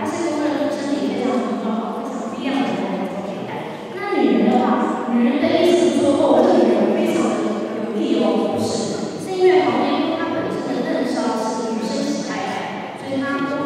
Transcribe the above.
它是一个真正意义上的女装，非常必要的这样一个代。那女人的话，女人的意思就是说，我个人非常的有有帝王模式。是因为好像因它本身的嫩骚是属生皮来的，所以它。